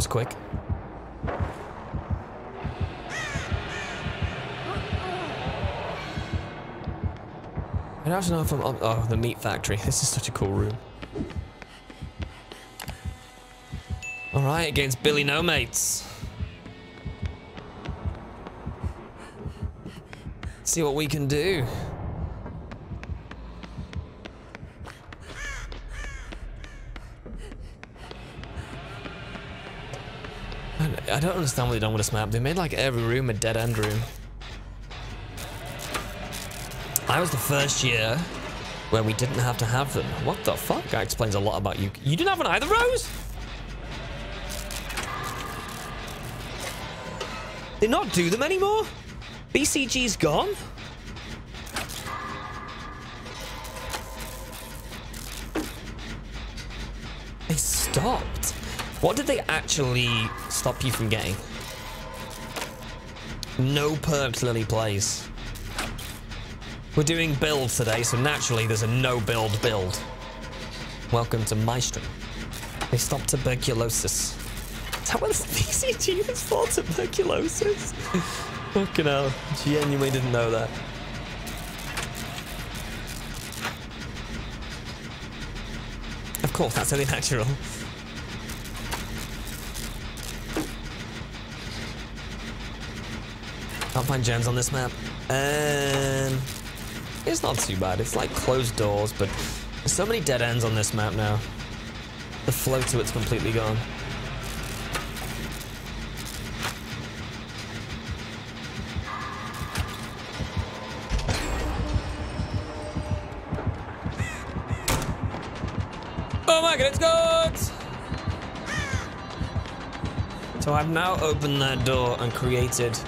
Was quick. I don't know if I'm... Oh, the meat factory. This is such a cool room. Alright, against Billy No Mates. See what we can do. I don't understand what they've done with this map. They made like every room a dead end room. I was the first year where we didn't have to have them. What the fuck? That explains a lot about you. You didn't have one either, Rose? They not do them anymore? BCG's gone? They stopped. What did they actually stop you from getting? No perks Lily plays. We're doing builds today, so naturally there's a no build build. Welcome to stream. They stopped tuberculosis. Is that what the BCG is for? Tuberculosis? Fucking hell. Genuinely didn't know that. Of course, that's only natural. Can't find gems on this map. Um, it's not too bad. It's like closed doors, but there's so many dead ends on this map now. The flow to it's completely gone. Oh my god, it's! So I've now opened that door and created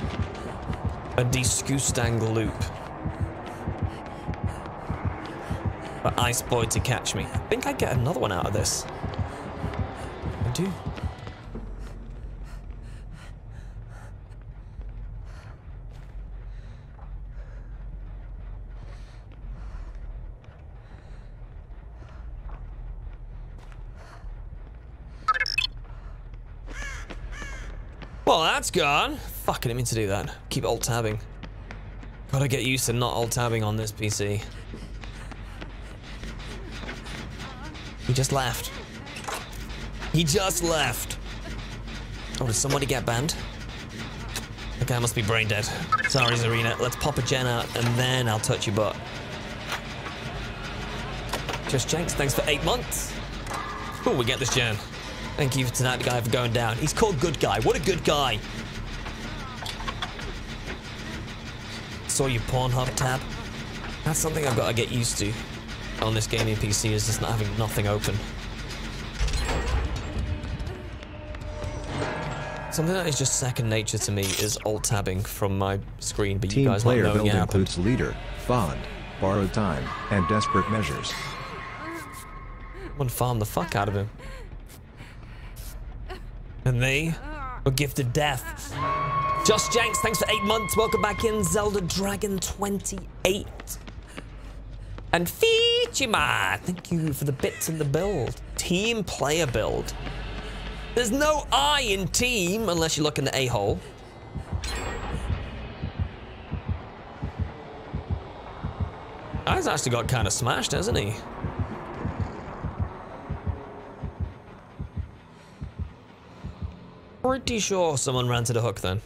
a Disgustang loop. For Ice Boy to catch me. I think I get another one out of this. I do. Well, that's gone. Fuck, I didn't mean to do that. Keep alt tabbing. Gotta get used to not alt tabbing on this PC. He just left. He just left. Oh, did somebody get banned? The guy must be brain dead. Sorry, Zarina. Let's pop a gen out and then I'll touch your butt. Just Jenks, thanks for eight months. Oh, we get this gen. Thank you to that guy for going down. He's called Good Guy. What a good guy. Saw your Pornhub tab. That's something I've got to get used to on this gaming PC is just not having nothing open. Something that is just second nature to me is alt tabbing from my screen, but Team you guys player not knowing build it includes leader, bond, borrowed time, and desperate measures. I'm gonna farm the fuck out of him. And they were gifted death. Josh Janks, thanks for eight months. Welcome back in, Zelda Dragon 28. And Fichima, thank you for the bits in the build. Team player build. There's no I in team unless you look in the a-hole. Guy's actually got kind of smashed, hasn't he? Pretty sure someone ran to the hook then.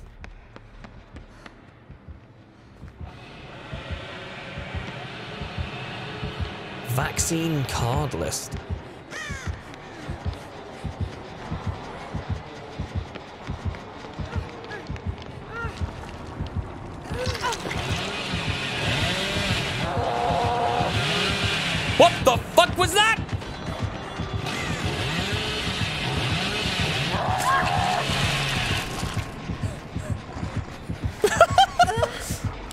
Vaccine card list.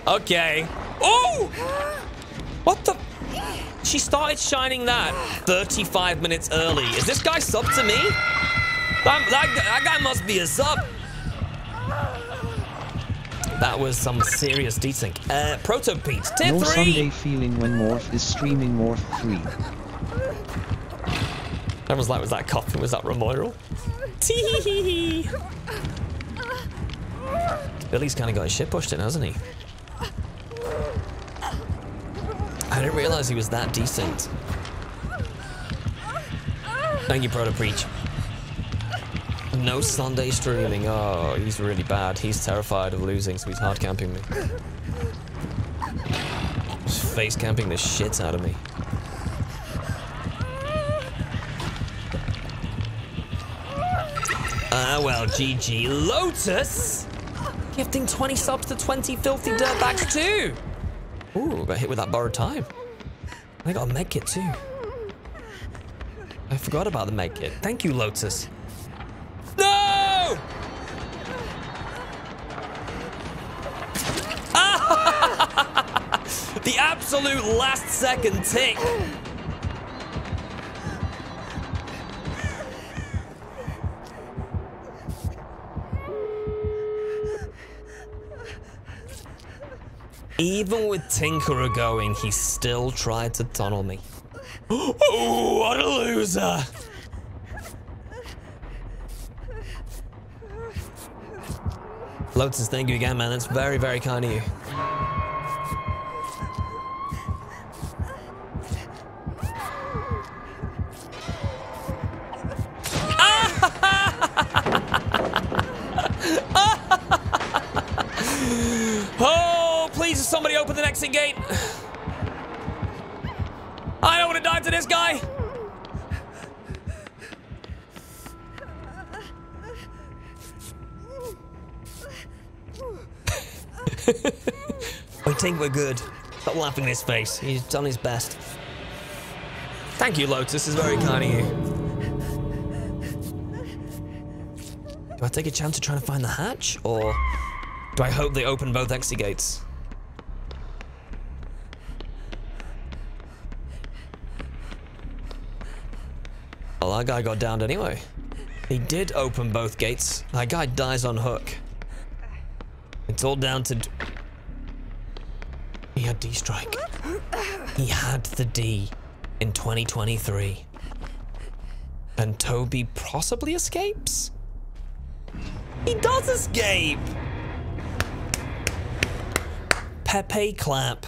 Okay. Oh! What the? She started shining that 35 minutes early. Is this guy sub to me? That, that, that guy must be a sub. That was some serious desync. Uh, Proto Pete, tier no three. Sunday feeling when Morf is streaming Morf 3. Everyone's like, was that coughing? Was that Remoral? Tee Billy's kind of got his shit pushed in, hasn't he? I didn't realize he was that decent. Thank you, Proto Preach. No Sunday streaming. Oh, he's really bad. He's terrified of losing, so he's hard camping me. Just face camping the shit out of me. Ah, well, GG. Lotus! Gifting 20 subs to 20 filthy dirtbags too! Ooh, got hit with that borrowed time. I got a med kit too. I forgot about the med kit. Thank you, Lotus. No! the absolute last second tick. Even with Tinkerer going, he still tried to tunnel me. Oh, what a loser! Lotus, thank you again, man. That's very, very kind of you. Exit gate. I don't want to die to this guy. I think we're good. Stop laughing in his face. He's done his best. Thank you, Lotus. It's very kind of you. Do I take a chance to try to find the hatch? Or do I hope they open both exit gates? Well, that guy got downed anyway. He did open both gates. That guy dies on hook. It's all down to... He had D-Strike. He had the D in 2023. And Toby possibly escapes? He does escape! Pepe clap.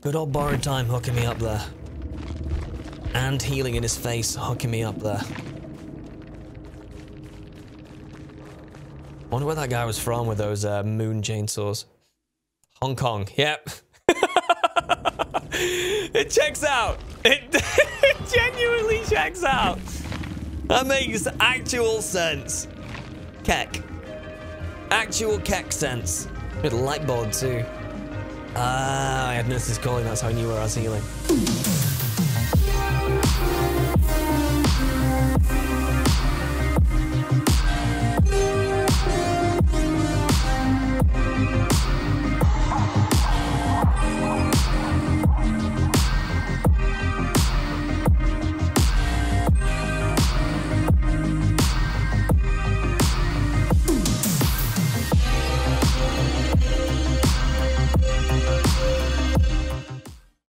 Good old borrowed time hooking me up there. And healing in his face hooking me up there. Wonder where that guy was from with those uh, moon chainsaws. Hong Kong. Yep. it checks out. It, it genuinely checks out. That makes actual sense. Keck. Actual keck sense. With light bulb too. Ah, I had nurses calling. That's how I knew where I was healing.